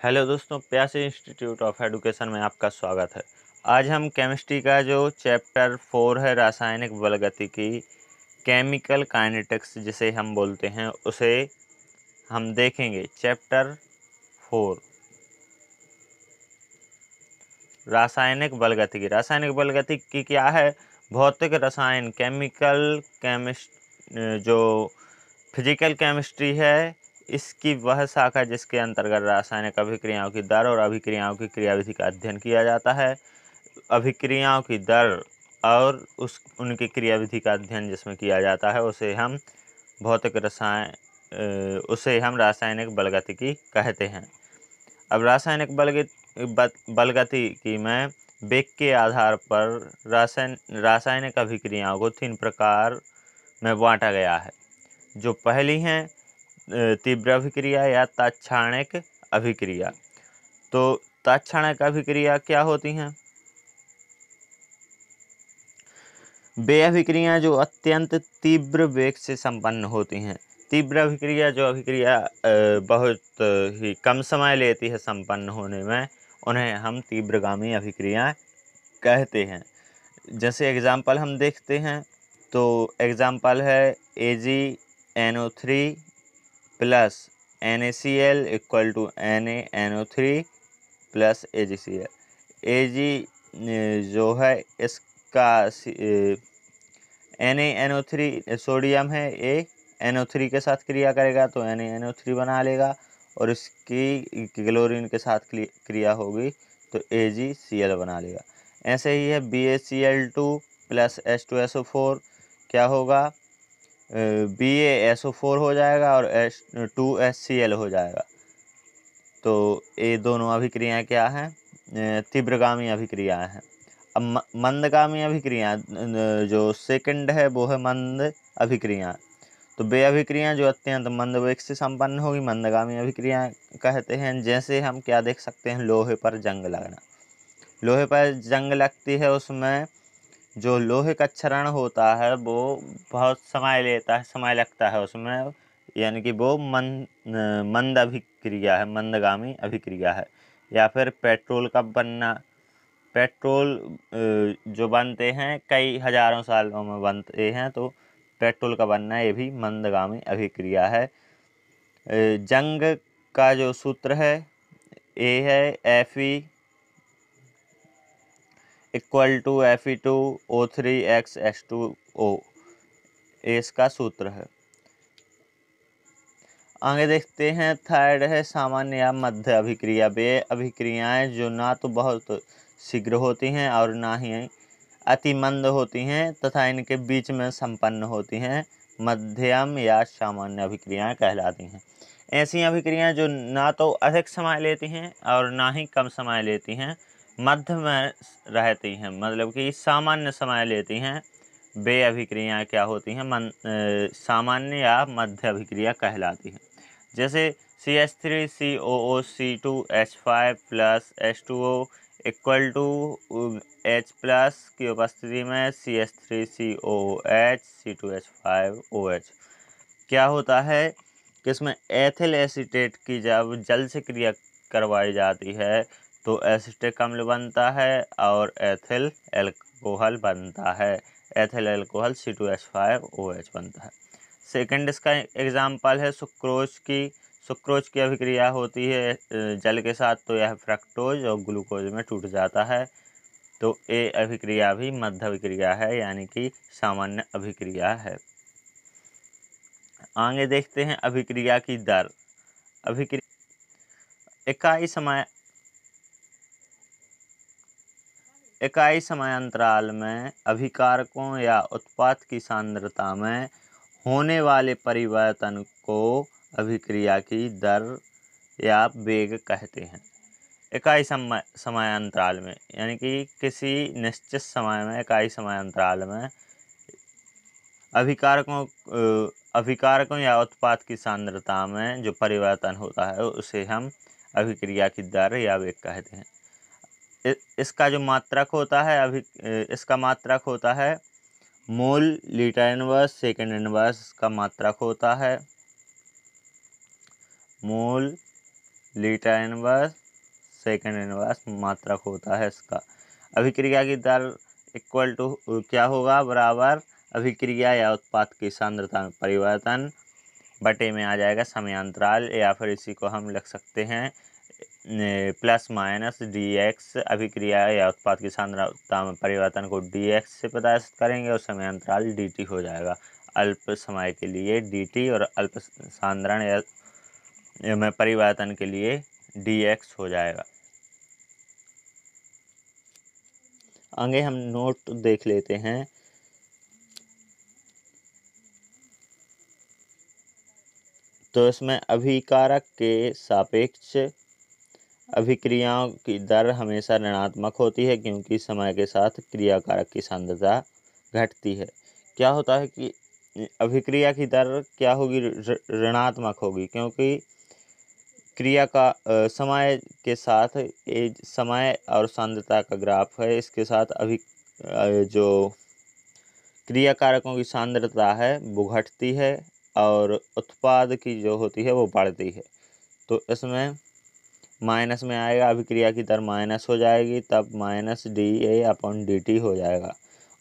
Hello दोस्तों, प्यास institute of education में आपका स्वागत है। आज हम केमिस्ट्री का जो चैप्टर फोर है, रासायनिक बलगतिकी केमिकल काइनेटिक्स जिसे हम बोलते हैं, उसे हम देखेंगे। Chapter four. रासायनिक बलगतिकी रासायनिक बलगतिकी क्या है? भौतिक रसायन, केमिकल, केमिस्ट, जो फ़िज़िकल केमिस्ट्री है इसकी वह शाखा जिसके अंतर्गत रासायनिक अभिक्रियाओं की दर और अभिक्रियाओं की क्रियाविधि का अध्ययन किया जाता है, अभिक्रियाओं की दर और उस, उनकी क्रियाविधि का अध्ययन जिसमें किया जाता है, उसे हम भौतिक रसायन उसे हम रासायनिक बलगतिकी कहते हैं। अब रासायनिक बलगति की मैं बेग के आधार पर रासायन, रासायनिक अभिक्रियाओं को तीन प्रकार में बांटा गया है, जो पहली हैं तीव्र अभिक्रिया या तात्क्षणिक अभिक्रिया। तो तात्क्षणिक अभिक्रिया क्या होती हैं? वे अभिक्रिया जो अत्यंत तीव्र वेग से संपन्न होती हैं। तीव्र अभिक्रिया जो अभिक्रिया बहुत ही कम समय लेती है संपन्न होने में, उन्हें हम तीव्रगामी अभिक्रिया कहते हैं। जैसे एग्ज़ाम्पल हम देखते हैं तो एग्ज़ाम्पल है A G N O three plus N A C L equal to N A N O three plus A G C L A G जो है, इसका N A N O three sodium है A N O three के साथ क्रिया करेगा तो N A N O three बना लेगा, और इसकी क्लोरीन के साथ क्रिया होगी तो ए जी सी एल बना लेगा। ऐसे ही है B A C L two plus S two S O four क्या होगा? बी एस ओ फोर हो जाएगा और S two S C L हो जाएगा। तो ये दोनों अभिक्रियाएँ क्या हैं? तीव्रगामी अभिक्रियाएँ हैं। अब मंदगामी अभिक्रिया जो सेकंड है, वो है मंद अभिक्रिया। तो वे अभिक्रियाँ जो अत्यंत तो मंद वेग से संपन्न होगी, मंदगामी अभिक्रिया कहते हैं, जैसे हम क्या देख सकते हैं, लोहे पर जंग लगना। लोहे पर जंग लगती है, उसमें जो लोहे का क्षरण होता है, वो बहुत समय लेता है, समय लगता है उसमें। यानी कि वो मंद मंद अभिक्रिया है, मंदगामी अभिक्रिया है। या फिर पेट्रोल का बनना, पेट्रोल जो बनते हैं, कई हज़ारों सालों में बनते हैं तो पेट्रोल का बनना ये भी मंदगामी अभिक्रिया है। जंग का जो सूत्र है, ए है F E equal to F E two O three X S two O. इसका सूत्र है। आगे देखते हैं, थर्ड है सामान्य या मध्य अभिक्रिया। वे अभिक्रियाएँ जो ना तो बहुत शीघ्र होती हैं और ना ही अति मंद होती हैं तथा इनके बीच में संपन्न होती हैं। मध्यम या सामान्य अभिक्रियाएँ कहलाती हैं। ऐसी अभिक्रियाएँ जो ना तो अधिक समय लेती हैं और ना ही कम समय लेती हैं। मध्य में रहती हैं मतलब कि सामान्य समय लेती हैं वे अभिक्रियाएँ क्या होती हैं, मन सामान्य या मध्य अभिक्रिया कहलाती हैं। जैसे C H three C O O C two H five plus H two O equal to H plus की उपस्थिति में C H three C O O H C two H five O H होता है कि इसमें ethyl acetate की जब जल से क्रिया करवाई जाती है तो एसिटिक अम्ल बनता है और एथिल एल्कोहल बनता है। Ethyl alcohol C two H five O H बनता है। सेकंड इसका एग्जांपल है सुक्रोज की। सुक्रोज की अभिक्रिया होती है जल के साथ तो यह फ्रक्टोज और ग्लूकोज में टूट जाता है। तो ये अभिक्रिया भी मध्य अभिक्रिया है, यानी कि सामान्य अभिक्रिया है। आगे देखते हैं अभिक्रिया की दर। अभिक्रिया इकाई समय इकाई समयांतराल में अभिकारकों या उत्पाद की सांद्रता में होने वाले परिवर्तन को अभिक्रिया की दर या वेग कहते हैं। इकाई समय समयांतराल में, यानी कि किसी निश्चित समय में इकाई समयांतराल में अभिकारकों अभिकारकों या उत्पाद की सांद्रता में जो परिवर्तन होता है उसे हम अभिक्रिया की दर या वेग कहते हैं। इसका जो मात्रक होता है, अभी इसका मात्रक होता है मूल लीटर इनवर्स, सेकेंड इनवर्स का मात्रक होता है मूल लीटर इनवर्स, सेकंड इनवर्स मात्रक होता है इसका। अभिक्रिया की दर इक्वल टू क्या होगा? बराबर अभिक्रिया या उत्पाद की सांद्रता में परिवर्तन बटे में आ जाएगा समयांतराल, या फिर इसी को हम लिख सकते हैं प्लस माइनस डी एक्स अभिक्रिया या उत्पाद की सांद्रता में परिवर्तन को डी एक्स से प्रदर्शित करेंगे और समय अंतराल डी टी हो जाएगा। अल्प समय के लिए डी टी और अल्प सांद्रण या में परिवर्तन के लिए डी एक्स हो जाएगा। आगे हम नोट देख लेते हैं। तो इसमें अभिकारक के सापेक्ष अभिक्रियाओं की दर हमेशा ऋणात्मक होती है क्योंकि समय के साथ क्रियाकारक की सांद्रता घटती है। क्या होता है कि अभिक्रिया की दर क्या होगी? ऋणात्मक होगी क्योंकि क्रिया का समय के साथ एज समय और सांद्रता का ग्राफ है। इसके साथ अभी जो क्रिया कारकों की सांद्रता है वो घटती है और उत्पाद की जो होती है वो बढ़ती है। तो इसमें माइनस में आएगा, अभिक्रिया की दर माइनस हो जाएगी, तब minus D A upon D T हो जाएगा।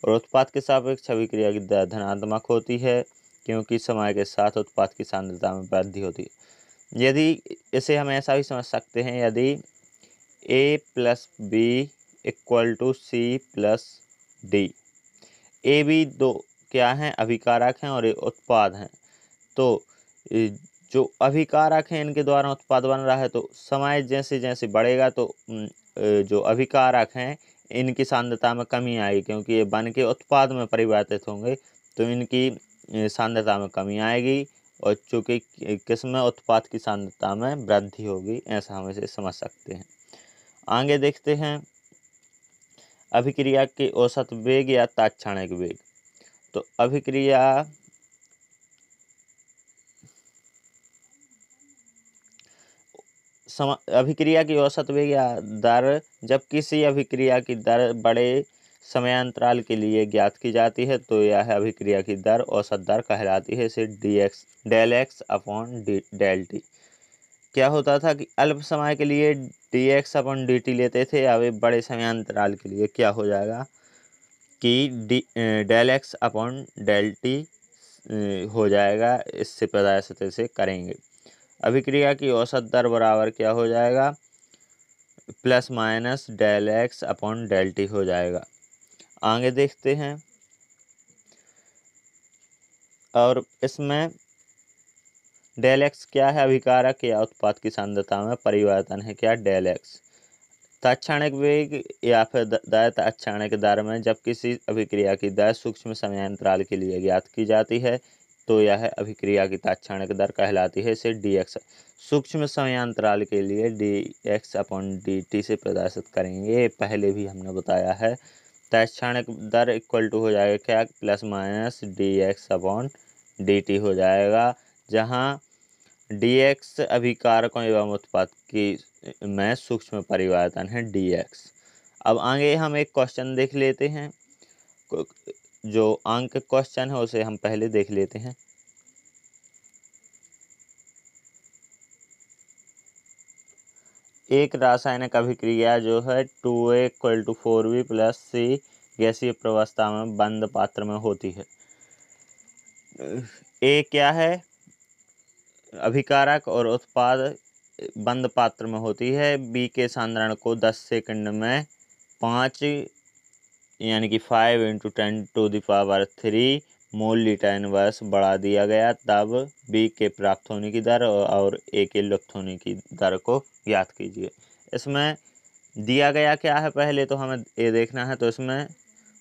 और उत्पाद के सापेक्ष अभिक्रिया की दर धनात्मक होती है, क्योंकि समय के साथ उत्पाद की सांद्रता में वृद्धि होती है। यदि इसे हम ऐसा भी समझ सकते हैं, यदि A plus B equal to C plus D, A B दो क्या हैं? अभिकारक हैं और ये उत्पाद हैं। तो जो अभिकारक हैं इनके द्वारा उत्पाद बन रहा है तो समय जैसे जैसे बढ़ेगा तो जो अभिकारक हैं, इनकी सांद्रता में कमी आएगी, क्योंकि ये बन के उत्पाद में परिवर्तित होंगे तो इनकी सांद्रता में कमी आएगी, और चूँकि किसमें उत्पाद की सांद्रता में वृद्धि होगी, ऐसा हम इसे समझ सकते हैं। आगे देखते हैं, अभिक्रिया के औसत वेग या ताक्षणिक वेग। तो अभिक्रिया अभिक्रिया की औसत वेग या दर, जब किसी अभिक्रिया की दर बड़े समयांतराल के लिए ज्ञात की जाती है तो यह अभिक्रिया की दर औसत दर कहलाती है, इसे D X del X upon D del T क्या होता था कि अल्प समय के लिए D X upon D T लेते थे अब बड़े समयांतराल के लिए? क्या हो जाएगा कि D del X upon del T हो जाएगा, इससे प्रदर्शित से करेंगे। अभिक्रिया की औसत दर बराबर क्या हो जाएगा? Plus minus del X upon del T हो जाएगा। आगे देखते हैं। और इसमें डेल एक्स क्या है? अभिकारक या उत्पाद की सांद्रता में परिवर्तन है क्या? Del x. ताक्षणिक वेग या फिर दर ताक्षणिक दर में जब किसी अभिक्रिया की दर सूक्ष्म समयांतराल के लिए ज्ञात की जाती है तो यह अभिक्रिया की ताक्षणिक दर कहलाती है, इसे डी एक्स सूक्ष्म समयांतराल के लिए D X upon D T से प्रदर्शित करेंगे। पहले भी हमने बताया है ताक्षणिक दर इक्वल टू हो जाएगा क्या? Plus minus D X upon D T हो जाएगा, जहाँ डी एक्स अभिकारकों एवं उत्पाद की में सूक्ष्म परिवर्तन है डी एक्स अब आगे हम एक क्वेश्चन देख लेते हैं, जो अंक क्वेश्चन है, उसे हम पहले देख लेते हैं। एक रासायनिक अभिक्रिया जो है two A equal to four B plus C गैसीय प्रवस्था में बंद पात्र में होती है। ए क्या है? अभिकारक और उत्पाद बंद पात्र में होती है। बी के सांद्रण को 10 सेकंड में पाँच, यानी कि five into ten to the power three mole litre inverse बढ़ा दिया गया, तब बी के प्राप्त होने की दर और ए के लुप्त होने की दर को याद कीजिए। इसमें दिया गया क्या है? पहले तो हमें ये देखना है तो इसमें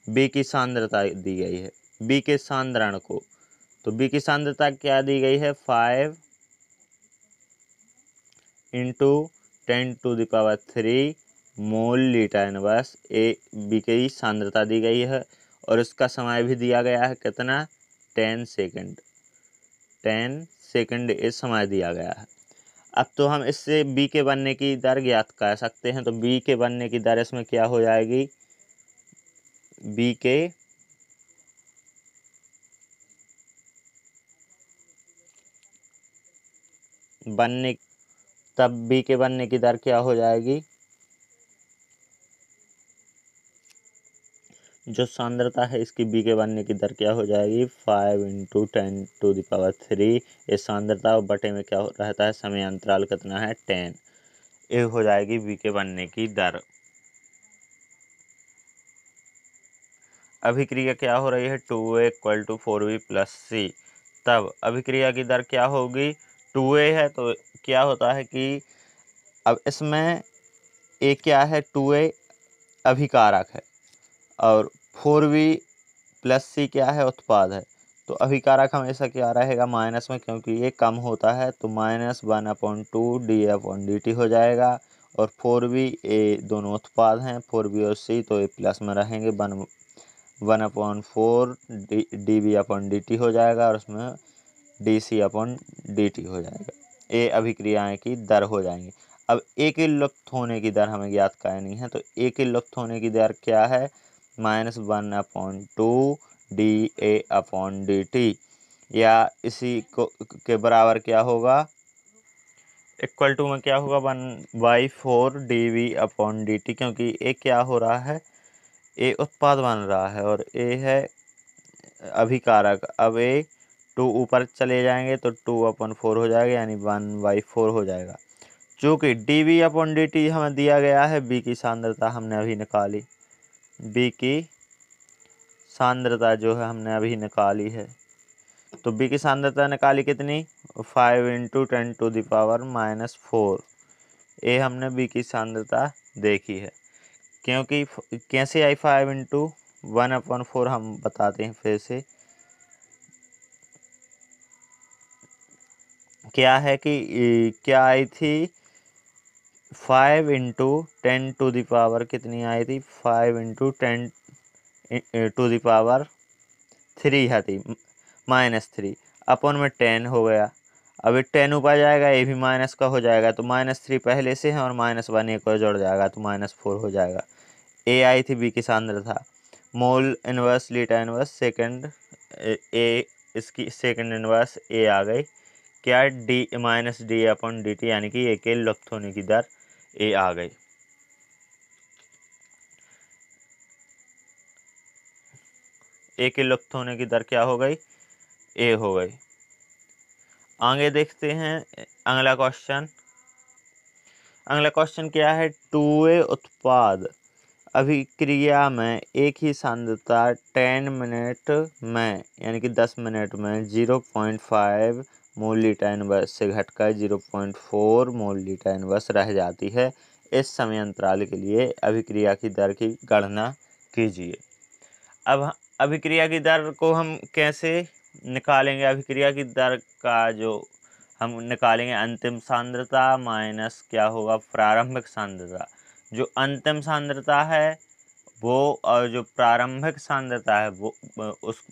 बी की सांद्रता दी गई है। बी के सांद्रण को तो बी की सांद्रता क्या दी गई है? Five into ten to the power three, mole litre inverse A B की सांद्रता दी गई है। और इसका समय भी दिया गया है कितना? Ten second. टेन सेकंड इस समय दिया गया है। अब तो हम इससे बी के बनने की दर ज्ञात कर सकते हैं। तो बी के बनने की दर इसमें क्या हो जाएगी? बी के बनने, तब बी के बनने की दर क्या हो जाएगी? जो सांद्रता है, इसकी बी के बनने की दर क्या हो जाएगी? Five into ten to the power three ये सांद्रता और बटे में क्या रहता है? समय अंतराल कितना है? टेन ये हो जाएगी बी के बनने की दर। अभिक्रिया क्या हो रही है? Two A equal to four B plus C तब अभिक्रिया की दर क्या होगी? टू ए है तो क्या होता है कि अब इसमें ए क्या है? टू ए अभिकारक है। और फोर वी प्लस सी क्या है? उत्पाद है। तो अभिकारक हमेशा क्या रहेगा माइनस में? क्योंकि ये कम होता है तो minus one upon two D upon D T हो जाएगा। और फोर बी ए दोनों उत्पाद हैं, फोर बी और सी तो ये प्लस में रहेंगे। One one upon four D D B upon D T हो जाएगा और उसमें D C upon D T हो जाएगा। ए अभिक्रियाएँ की दर हो जाएँगी। अब एक लुप्त होने की दर हमें ज्ञात करनी है तो एक लुप्त होने की दर क्या है? Minus one upon two D A upon D T या इसी को, के बराबर क्या होगा? इक्वल टू में क्या होगा? One by four D V upon D T क्योंकि ए क्या हो रहा है? ए उत्पाद बन रहा है और ए है अभिकारक। अब ए टू ऊपर चले जाएँगे तो टू अपॉन फोर हो जाएगा, यानी वन बाई फोर हो जाएगा। चूँकि D V upon D T हमें दिया गया है बी की सांद्रता हमने अभी निकाली। बी की सांद्रता जो है हमने अभी निकाली है। तो बी की सांद्रता निकाली कितनी? Five into ten to the power minus four. ये हमने बी की सांद्रता देखी है। क्योंकि कैसे आई five into one upon four हम बताते हैं फिर से। क्या है कि, क्या आई थी? Five into ten to the power कितनी आई थी? Five into ten to the power three थी माइनस थ्री। अपन में टेन हो गया। अभी टेन ऊपर जाएगा, ये भी माइनस का हो जाएगा तो माइनस थ्री पहले से है और माइनस वन एक और जुड़ जाएगा तो माइनस फोर हो जाएगा। ए आई थी बी की सांद्रता mole inverse, litre inverse, second, A इसकी, सेकंड इनवर्स ए आ गई। क्या D minus D upon D T यानी कि ए के लुप्त होने की दर ए आ गए। ए के लुप्त होने की दर क्या हो गई? ए हो गई। आगे देखते हैं, अगला क्वेश्चन अगला क्वेश्चन क्या है? टू ए उत्पाद। अभिक्रिया में एक ही सांद्रता टेन मिनट में, यानी कि दस मिनट में zero point five mole litre inverse से घटकर zero point four mole litre inverse रह जाती है। इस समय अंतराल के लिए अभिक्रिया की दर की गणना कीजिए। अब अभिक्रिया की दर को हम कैसे निकालेंगे? अभिक्रिया की दर का जो हम निकालेंगे, अंतिम सांद्रता माइनस क्या होगा? प्रारंभिक सांद्रता। जो अंतिम सांद्रता है, वो और जो प्रारंभिक सांद्रता है, वो, उस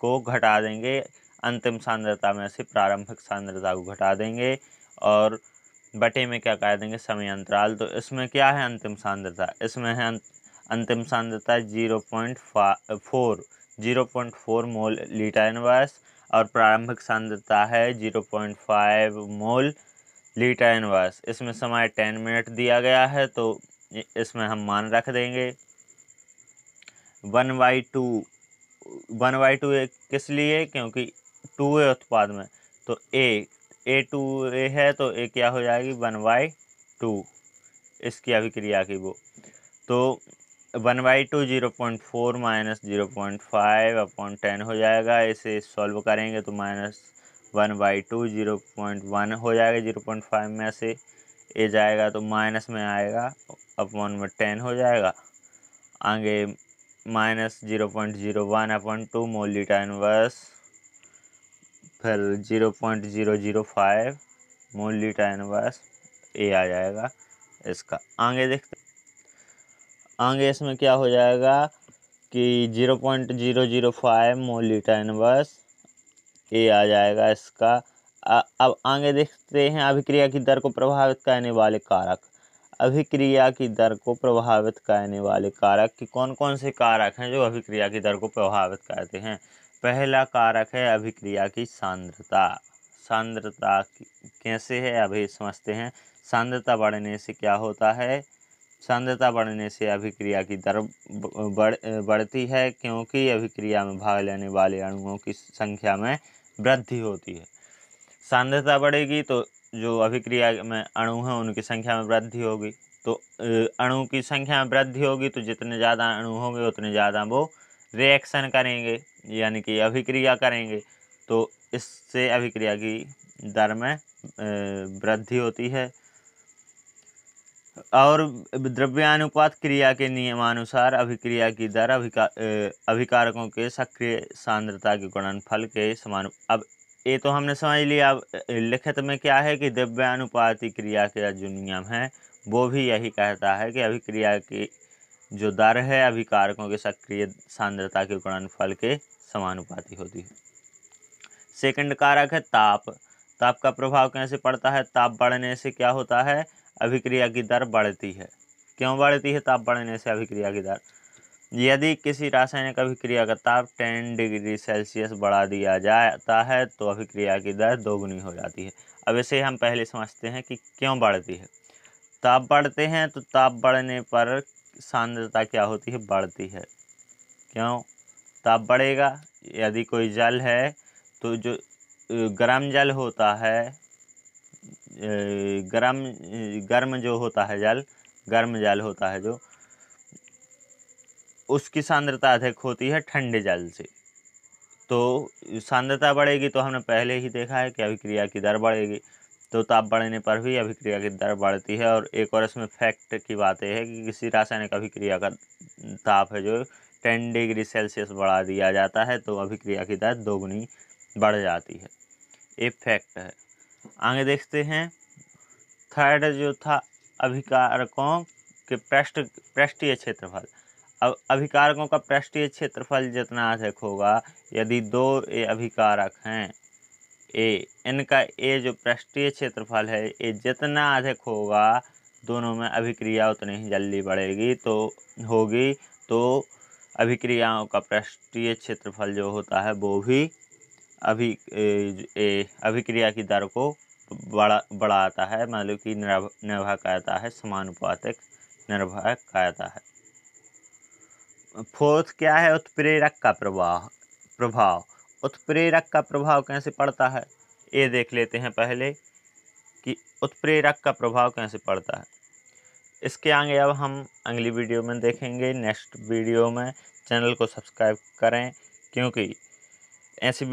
को घटा देंगे, अंतिम सांद्रता में से प्रारंभिक सांद्रता को घटा देंगे और बटे में क्या कह देंगे समय अंतराल तो इसमें क्या है अंतिम सांद्रता? इसमें है अंतिम सांद्रता zero point four, zero point four mole litre inverse और प्रारंभिक सांद्रता है zero point five mole litre inverse. इसमें समय टेन मिनट दिया गया है तो इसमें हम मान रख देंगे। One by two, one by two A किस लिए? क्योंकि टू ए उत्पाद में। तो ए ए टू ए है तो ए क्या हो जाएगी? One by two. इसकी अभिक्रिया की वो। तो one by two zero point four minus zero point five upon ten हो जाएगा। इसे सॉल्व करेंगे तो minus one by two zero point one हो जाएगा ज़ीरो पॉइंट फाइव में से। ए जाएगा तो माइनस में आएगा। अपॉन में टेन हो जाएगा। आगे minus zero point zero one upon two mole inverse, फिर zero point zero zero five mole litre inverse A आ जाएगा इसका। आगे देखते आगे इसमें क्या हो जाएगा कि zero point zero zero five mole litre inverse A आ जाएगा इसका। अब आगे देखते हैं अभिक्रिया की दर को प्रभावित करने वाले कारक। अभिक्रिया की दर को प्रभावित करने वाले कारक कि कौन कौन से कारक हैं जो अभिक्रिया की दर को प्रभावित करते हैं? पहला कारक है अभिक्रिया की सांद्रता। सांद्रता कैसे है अभी समझते हैं? सांद्रता बढ़ने से क्या होता है? सांद्रता बढ़ने से अभिक्रिया की दर बढ़, बढ़ती है क्योंकि अभिक्रिया में भाग लेने वाले अणुओं की संख्या में वृद्धि होती है। सांद्रता बढ़ेगी तो जो अभिक्रिया में अणु हैं, उनकी संख्या में वृद्धि होगी। तो अणु की संख्या में वृद्धि होगी तो जितने ज़्यादा अणु होंगे, उतने ज़्यादा वो रिएक्शन करेंगे, यानी कि अभिक्रिया करेंगे। तो इससे अभिक्रिया की दर में वृद्धि होती है। और द्रव्यानुपात क्रिया के नियमानुसार अभिक्रिया की दर अभिकार अभिकारकों के सक्रिय सांद्रता के गुणनफल के समान, अब ये तो हमने समझ लिया। अब लिखित में क्या है कि द्रव्यानुपाती क्रिया के जो नियम है। वो भी यही कहता है कि अभिक्रिया की जो दर है, अभिकारकों के सक्रिय सांद्रता के गुणनफल के समानुपाती होती है। सेकंड कारक है ताप। ताप का प्रभाव कैसे पड़ता है? ताप बढ़ने से क्या होता है? अभिक्रिया की दर बढ़ती है। क्यों बढ़ती है? ताप बढ़ने से अभिक्रिया की दर। यदि किसी रासायनिक अभिक्रिया का ताप 10 डिग्री सेल्सियस बढ़ा दिया जाता है तो अभिक्रिया की दर दोगुनी हो जाती है। अब इसे हम पहले समझते हैं कि क्यों बढ़ती है। ताप बढ़ते हैं तो ताप बढ़ने पर सांद्रता क्या होती है? बढ़ती है। क्यों? ताप बढ़ेगा। यदि कोई जल है तो जो गर्म जल होता है गर्म गर्म जो होता है जल, गर्म जल होता है जो उसकी सांद्रता अधिक होती है ठंडे जल से। तो सांद्रता बढ़ेगी तो हमने पहले ही देखा है कि अभिक्रिया की दर बढ़ेगी। तो ताप बढ़ने पर भी अभिक्रिया की दर बढ़ती है और एक और इसमें फैक्ट की बात यह है कि किसी रासायनिक अभिक्रिया का ताप है जो टेन डिग्री सेल्सियस बढ़ा दिया जाता है तो अभिक्रिया की दर दोगुनी बढ़ जाती है। ये फैक्ट है। आगे देखते हैं। थर्ड जो था, अभिकारकों के पृष्ठ पृष्ठीय क्षेत्रफल। अब अभिकारकों का पृष्ठीय क्षेत्रफल जितना अधिक होगा यदि दो ए अभिकारक हैं ए इनका ए जो पृष्ठीय क्षेत्रफल है ये जितना अधिक होगा दोनों में अभिक्रिया उतनी ही जल्दी बढ़ेगी तो होगी तो अभिक्रियाओं का पृष्ठीय क्षेत्रफल जो होता है वो भी अभि ए, अभिक्रिया की दर को बढ़ा बढ़ाता है मतलब कि निर्भ निर्भर कहता है समानुपातिक निर्भर कहता है। फोर्थ क्या है उत्प्रेरक का प्रभाव प्रभाव? उत्प्रेरक का प्रभाव कैसे पड़ता है? ये देख लेते हैं पहले कि उत्प्रेरक का प्रभाव कैसे पड़ता है। इसके आगे अब हम अगली वीडियो में देखेंगे। नेक्स्ट वीडियो में चैनल को सब्सक्राइब करें, क्योंकि ऐसी